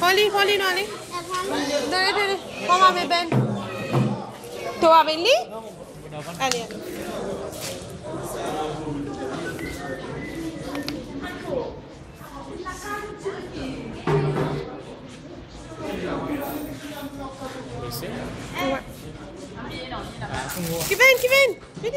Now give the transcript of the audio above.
Holly, Holly, no, Holly. Dale, dale. Mamma, mi ben. Tu va ben lì? Eh, allora. Chi ven, chi ven? Vieni,